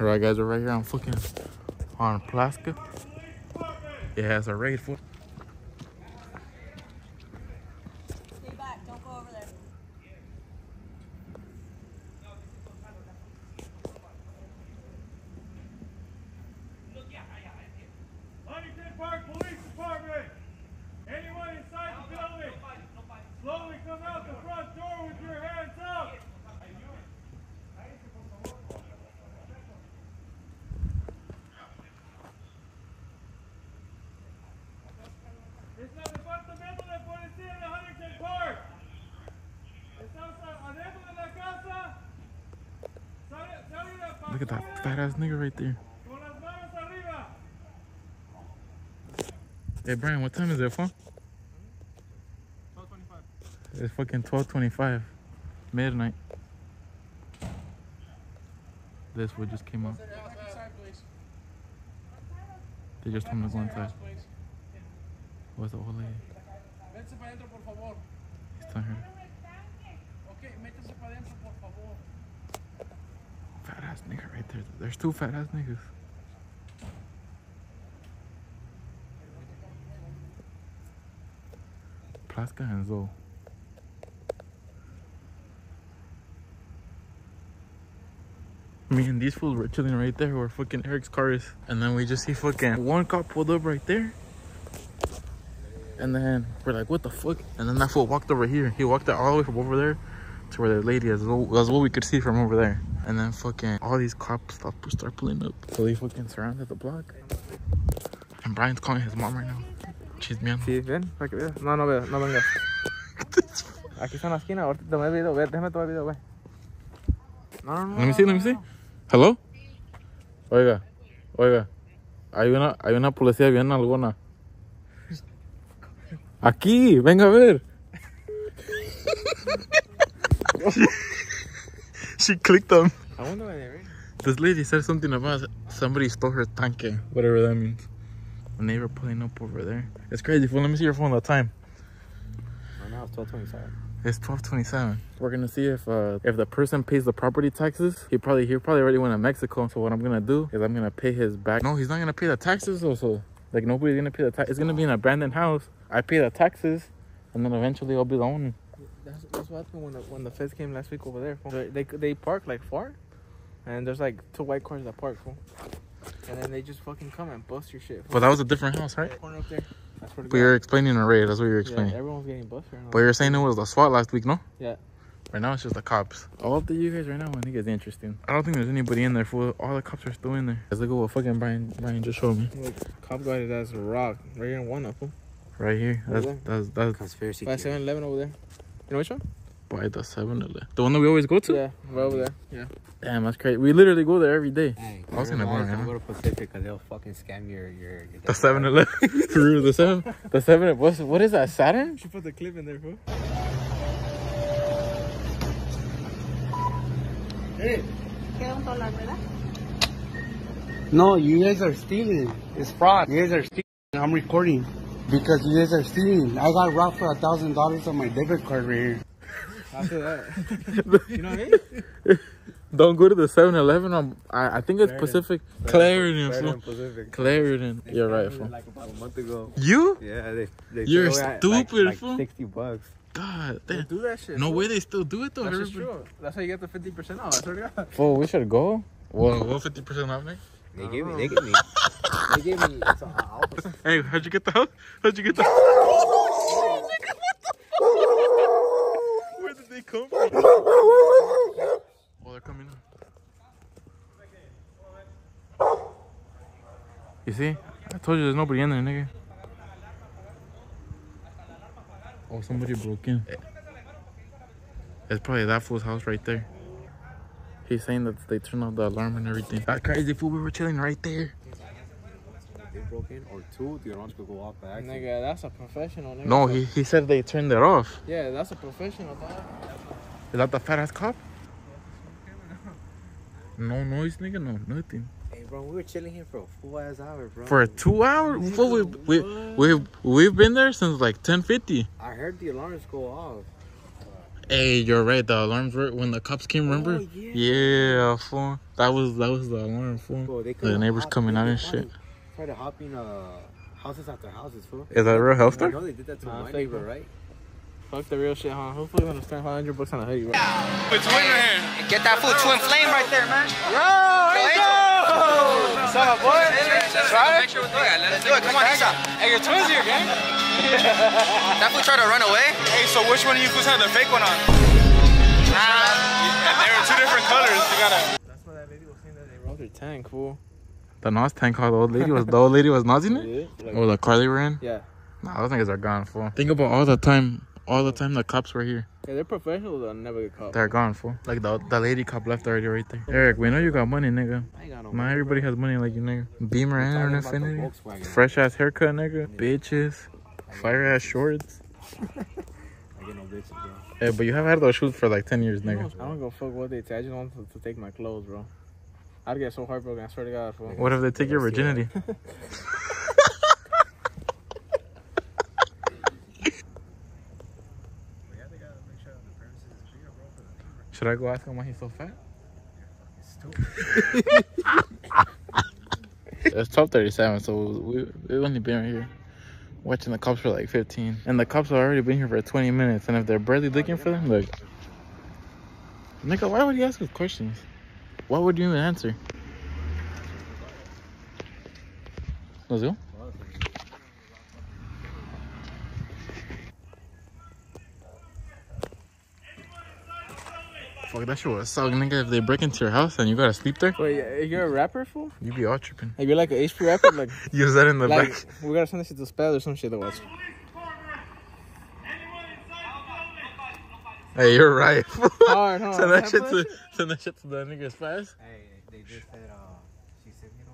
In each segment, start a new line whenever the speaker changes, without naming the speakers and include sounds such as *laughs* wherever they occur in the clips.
Alright guys, we're right here on fucking on Plaska. It has a raid for
Stay back. Don't go over there.
Huntington Park Police Department. Anyone inside the building, slowly come out the front door with your hands up. Es el departamento de policía de Huntington Park. Estamos adentro de la casa. Sale- salen a
Look at that fat ass nigga right there.
con las manos arriba.
Hey Brian, what time is it, fool? It's fucking 1225. Midnight. This one just came out. They just told me to go inside. What's the old lady?
Métese para adentro, por favor.
He's telling her.
Ok, métese para adentro, por favor.
Fat ass nigga right there. There's two fat ass niggas. Plaska and Zoe. Me and these fools were chilling right there where fucking Eric's car is. And then we just see fucking one cop pulled up right there. And then we're like, what the fuck? And then that fool walked over here. He walked all the way from over there to where the lady is. That's what we could see from over there. And then fucking all these cops start, start pulling up. So they fucking surrounded the block. And Brian's calling his mom right now. She's me.
Sí, ven, para que veas. No, no veo, no vengas. *laughs* Aquí está en la esquina, ahorita tomé el video, déjame tomar el video, ve. No, no, no.
Let me see, let me see. Hello? Oiga, oiga. Hay una, hay una policía bien alguna. Aquí, venga a ver. *laughs* she clicked them.
I wonder why they're
This lady said something about somebody stole her tanque, whatever that means. When they were pulling up over there. It's crazy. Fool. Let me see your phone. The time.
Right now it's 1227.
It's twelve twenty-seven. We're gonna see if uh, if the person pays the property taxes. He probably he probably already went to Mexico. So what I'm gonna do is I'm gonna pay his back. No, he's not gonna pay the taxes. Also, like nobody's gonna pay the tax. It's gonna be an abandoned house. I pay the taxes, and then eventually I'll be the owner.
That's, that's what happened when the, when the feds came last week over there. fool. They, they, they park like far, and there's like two white cars that park, fool. And then they just fucking come and bust your shit. fool.
But that was a different house, right?
Corner up there. That's where
But you're explaining a raid. That's what you're explaining.
Yeah, everyone's getting busted. right now.
But you're saying it was the SWAT last week, no?
Yeah.
Right now it's just the cops. All up to you guys right now. I think it's interesting. I don't think there's anybody in there. For all the cops are still in there. Let's look at what fucking Brian Brian just showed me.
Look, cop got it as a rock right here in one of them.
Right here. That's
Okay.
that's that's
Conspiracy
By
theory.
7 Eleven over there. You know which one?
By the seven eleven. The one that we always go to.
Yeah, right over there. Yeah.
Damn, that's crazy. We literally go there every day.
Hey,
I was gonna go,
don't
man.
go to Pacific because they'll fucking scam your your. your
The 7 Eleven. *laughs* For real, the 7 The 7 what's, What is that? Saturn?
She put the clip in there, fool.
Queda un dólar, ¿verdad?
No, you guys are stealing. It's fraud. You guys are stealing. I'm recording because you guys are stealing. I got robbed for a thousand dollars on my debit card right here.
After that. you know what I mean?
Don't go to the 7 Eleven. on I, I think it's
Clarendon.
Pacific. Clarendon.
Right
fool.
Pacific.
Clarendon. You're right, fool.
Like about a month ago.
You?
Yeah, they. they
You're
throw it at, like-
stupid,
like,
fool.
Sixty bucks.
God
They do that shit.
No
fool.
way they still do it though.
That's
Everybody-
true. That's how you get the fifty percent off. I swear to God.
Fool, we should go. Well, what 50% off, Nick?
They gave me. They gave me. They gave me. It's a, I'll-
Hey, how'd you get the house? How'd you get the Oh, nigga, what the fuck? Where did they come from? Oh, they're coming. You see? I told you there's nobody in there, nigga. Oh, somebody broke in. It's probably that fool's house right there. He's saying that they turned off the alarm and everything. That crazy fool, we were chilling right there.
they broke in or two. The alarms could go off by accident.
Nigga, that's a professional. Nigga.
No, he, he said they turned it off.
Yeah, that's a professional. Dog.
Is that the fat ass cop? No noise, nigga, no nothing.
Hey, bro, we were chilling here for a full ass hour, bro.
For a two hours? Fool, we, we, we, we've been there since like 10.50.
I heard the alarms go off.
Hey, you're right. The alarms were when the cops came. Remember?
Oh, yeah.
yeah, fool. That was that was the alarm, fool.
Bro,
The neighbors
hop-
coming out and shit.
to- Tried to hop in uh, houses after houses, fool.
Is that a real health
I know they did that to
Nah,
my neighbor, right?
Fuck the real shit, huh? Hopefully, we're gonna spend 100 bucks on a hoodie, bro.
Get that food twin flame right there, man.
What's up, boy?
Try it? Let's do it. Come on, Isa.
Hey, your twins here, gang. *laughs*
That fool tried to run away.
Hey, so which one of you fools had the fake one on? And they were two different colors. You gotta.
That's why that lady was saying that they rolled her tank, fool.
The Nos tank car. The old lady was the old lady was nozzing it.
Yeah. Like,
Oh, the car they were in.
yeah.
Nah, those niggas are gone, fool. Think about all the time, all the time the cops were here.
Yeah, they're professionals. They'll never get caught.
They're gone, fool. Like the the lady cop left already right there. Eric, we know you got money, nigga.
I ain't got no
Not everybody has money like you, nigga. Beamer and
Infiniti.
Fresh ass haircut, nigga. Bitches. Fire ass shorts. *laughs*
I get no bitches, bro.
Yeah, but you have had those shoes for like 10 years, nigga.
I don't go fuck what they say. I just want to, to take my clothes, bro. I'd get so heartbroken. I swear to God, fool.
What if they take your virginity? *laughs* Should I go ask him why he's so fat? *laughs* it's 12:37, so we we've only been right here watching the cops for like 15, and the cops have already been here for 20 minutes. And if they're barely looking for them, look, nigga, why would you ask us questions? Why would you even answer? Let's go. Fuck, that shit was so nigga. If they break into your house and you gotta sleep there,
Wait, you're a rapper, fool?
you be all tripping.
Like, you're like an HP rapper? Like, *laughs*
Use that in the
like
back.
we gotta send this shit to spell or some shit that was.
Hey, you're right.
Hard, huh? *laughs*
send that
That
shit to send that shit to the niggas fast.
Hey, they just said, uh, she said, you know,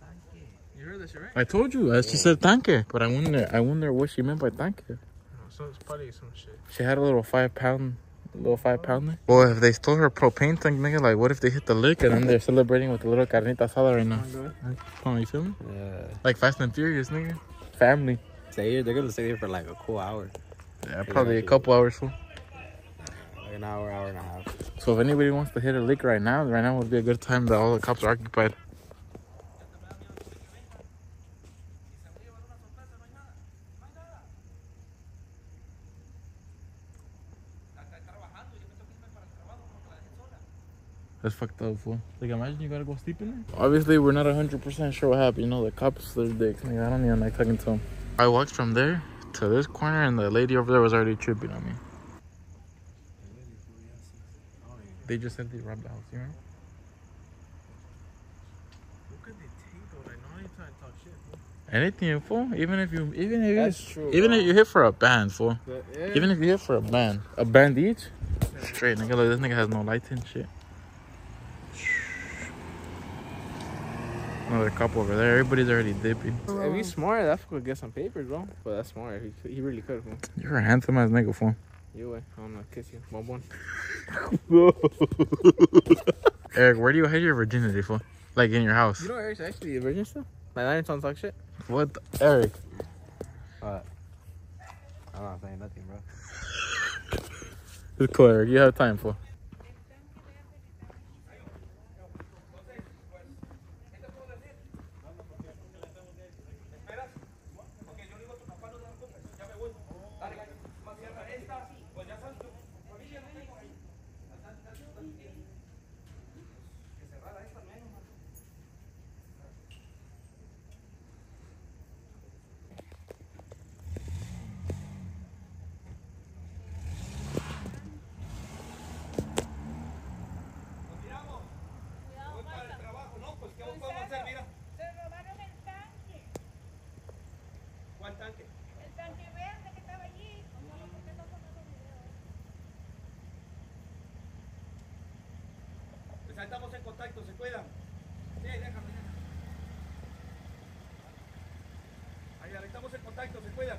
tanque."
You heard this shit, right?
I told you. uh, She said tanque, but I wonder. I wonder what she meant by tanque.
So it's probably some shit.
She had a little five pound, little five pounder. Well, if they stole her propane tank, nigga, like what if they hit the lick and then they're celebrating with a little carnita asada right now? Oh Come on, you feel me?
Yeah.
Like Fast and Furious, nigga. Family.
Stay here. They're gonna stay here for like a cool hour.
Yeah, probably a couple hours. Full.
Like an hour, hour and a half.
So if anybody wants to hit a lick right now, right now would be a good time that all the cops are occupied. That's fucked up, fool. Like, imagine you gotta go sleep in there. Obviously, we're not 100% sure what happened. You know, the cops, they're dicks. Nigga, I don't even like talking to them. I walked from there to this corner, and the lady over there was already tripping on me. They just said they robbed the house, you remember?
What could they take? Like, no, trying to shit.
Anything, fool. Even if you, even if
That's
you,
true,
even
bro.
if you hit for a band, fool.
Yeah.
Even if you hit for a band, a band each, straight, nigga. Look, this nigga has no lights and shit. Another couple over there. Everybody's already dipping.
If he's smart, that could get some papers, bro. But that's smart. He, he really could, fool.
You're a handsome ass nigga, fool.
You way. I'm gonna kiss you. Bon bon. *laughs*
Eric, where do you hide your virginity, fool? Like in your house?
You know Eric's actually a virgin still? Like, I didn't talk talk shit.
What, the- Eric?
I'm not saying nothing, bro. *laughs*
It's cool, Eric. You have time, fool.
Se robaron el tanque.
¿Cuál tanque?
El tanque verde que estaba allí. ¿Por qué no tomamos video?
Pues ahí estamos en contacto, se cuidan. Sí, déjame, déjame. Ahí, ahí estamos en contacto, se cuidan.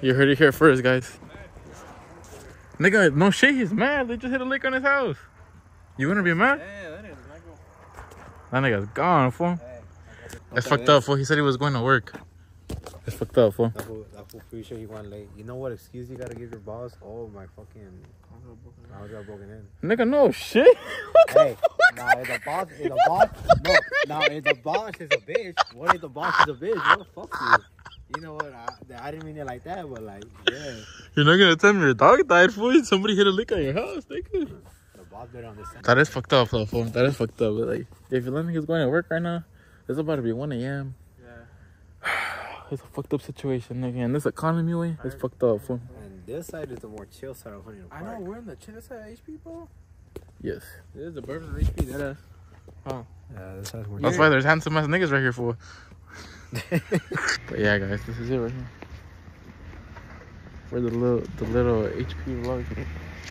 You heard it here first, guys. Nigga, no shit, he's mad. They just hit a lick on his house. You gonna be mad?
Yeah, that is.
That nigga's gone, fool. That's fucked up, fool. He said he was going to work. That's fucked up, fool.
That fool, that fool pretty sure he went late. You know what excuse you gotta give your boss? Oh, my fucking. I was got broken in.
Nigga, no shit. *laughs*
hey, nah, if the boss, if the boss, no, nah, if the boss is a bitch, what if the boss is a bitch? Well, fuck you. You know what? I, I didn't mean it like that, but like, yeah,
You're not gonna tell me your dog died, fool. Somebody hit a lick on your house, nigga.
the boss better understand.
That is fucked up, though, fool. That is fucked up. But, like, if you let me, he's going to work right now. It's about to be 1 a.m.
Yeah. *sighs*
It's a fucked up situation, nigga. And this economy way, it's fucked up, fool.
And this side is the more chill side of Huntington
I know we're in the chill side of HP, bro.
Yes.
This is the bourbon of HP. That is.
Yeah, this side's more
That's why there's handsome ass niggas right here, fool. *laughs* but yeah, guys, this is it right here. For the little, the little HP vlog.